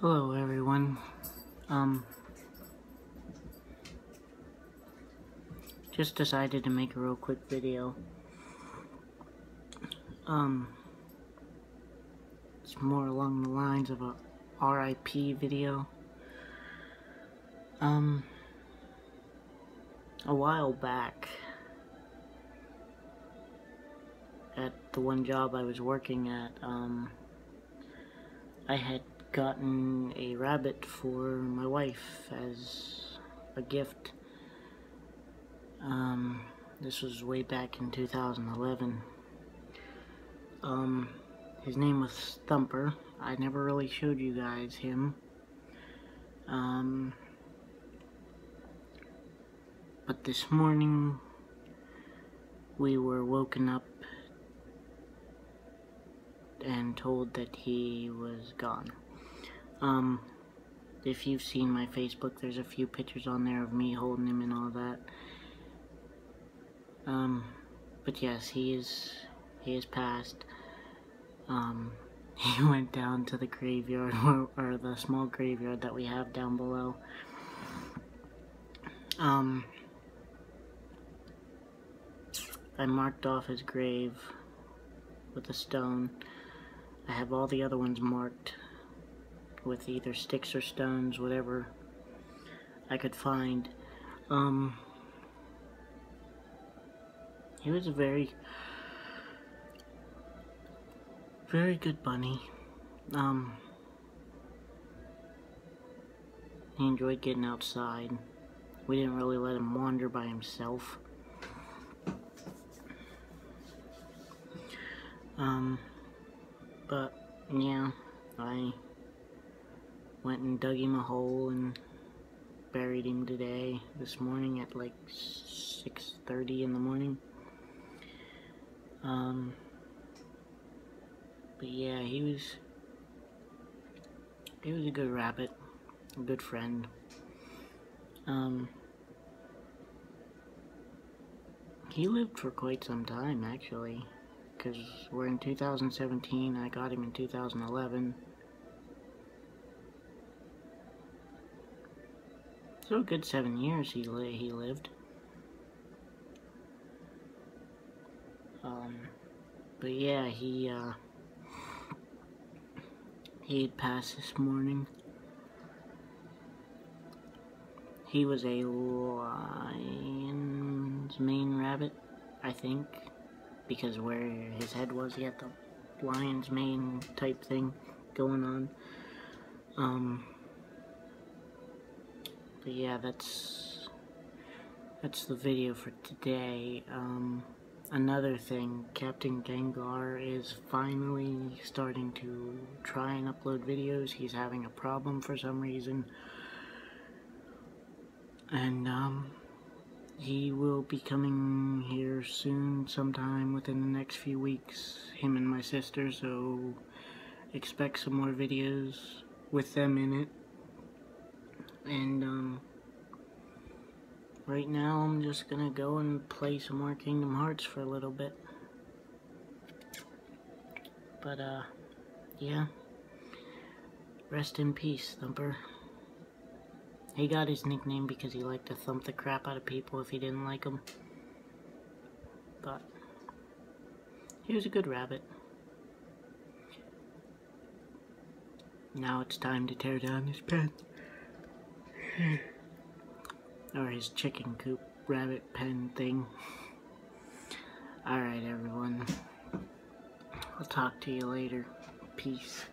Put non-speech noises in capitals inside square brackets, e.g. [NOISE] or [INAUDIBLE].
Hello everyone. Um just decided to make a real quick video. Um it's more along the lines of a RIP video. Um a while back at the one job I was working at, um I had gotten a rabbit for my wife as a gift. Um, this was way back in 2011. Um, his name was Thumper. I never really showed you guys him. Um, but this morning we were woken up and told that he was gone. Um, if you've seen my Facebook, there's a few pictures on there of me holding him and all that. Um, but yes, he is, he is passed. Um, [LAUGHS] he went down to the graveyard, [LAUGHS] or, or the small graveyard that we have down below. Um, I marked off his grave with a stone. I have all the other ones marked with either sticks or stones, whatever I could find. Um, he was a very, very good bunny. Um, he enjoyed getting outside. We didn't really let him wander by himself. Um, but, yeah, I went and dug him a hole and buried him today, this morning at like 6.30 in the morning. Um, but yeah, he was, he was a good rabbit, a good friend. Um, he lived for quite some time, actually, because we're in 2017, I got him in 2011. So a good seven years he li he lived. Um, but yeah, he uh, he passed this morning. He was a lion's mane rabbit, I think, because where his head was, he had the lion's mane type thing going on. Um, but yeah, that's that's the video for today. Um, another thing, Captain Gengar is finally starting to try and upload videos. He's having a problem for some reason. And, um, he will be coming here soon, sometime within the next few weeks, him and my sister, so expect some more videos with them in it. And, um, right now I'm just gonna go and play some more Kingdom Hearts for a little bit. But, uh, yeah. Rest in peace, Thumper. He got his nickname because he liked to thump the crap out of people if he didn't like them. But, he was a good rabbit. Now it's time to tear down his pen. [SIGHS] or his chicken coop rabbit pen thing. Alright everyone. I'll talk to you later. Peace.